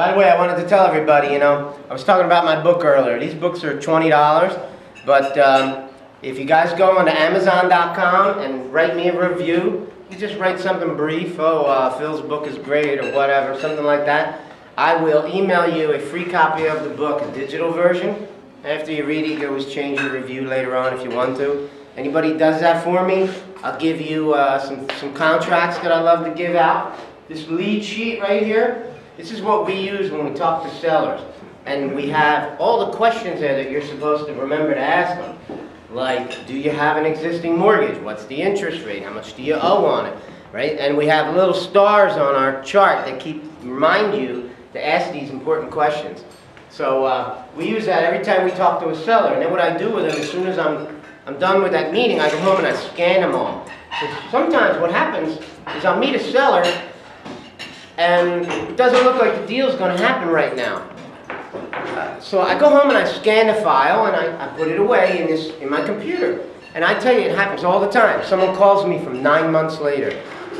By the way, I wanted to tell everybody, you know, I was talking about my book earlier. These books are $20, but um, if you guys go onto Amazon.com and write me a review, you just write something brief, oh, uh, Phil's book is great, or whatever, something like that. I will email you a free copy of the book, a digital version. After you read it, you can always change your review later on if you want to. Anybody does that for me, I'll give you uh, some, some contracts that I love to give out. This lead sheet right here, this is what we use when we talk to sellers. And we have all the questions there that you're supposed to remember to ask them. Like, do you have an existing mortgage? What's the interest rate? How much do you owe on it? Right? And we have little stars on our chart that keep remind you to ask these important questions. So uh, we use that every time we talk to a seller. And then what I do with them, as soon as I'm, I'm done with that meeting, I go home and I scan them all. sometimes what happens is I'll meet a seller and it doesn't look like the deal's going to happen right now. Uh, so I go home and I scan the file and I, I put it away in this in my computer. And I tell you, it happens all the time. Someone calls me from nine months later.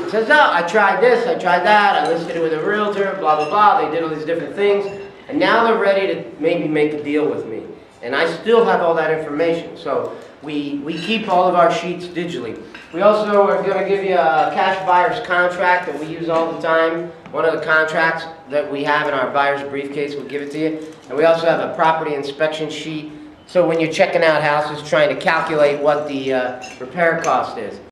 Says, oh, I tried this, I tried that, I listed it with a realtor, blah, blah, blah. They did all these different things. And now they're ready to maybe make a deal with me. And I still have all that information. So we, we keep all of our sheets digitally. We also are going to give you a cash buyer's contract that we use all the time. One of the contracts that we have in our buyer's briefcase, we'll give it to you. And we also have a property inspection sheet. So when you're checking out houses, trying to calculate what the uh, repair cost is.